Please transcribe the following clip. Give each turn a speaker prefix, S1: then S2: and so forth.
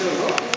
S1: Google.